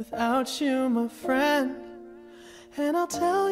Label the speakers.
Speaker 1: without you, my friend. And I'll tell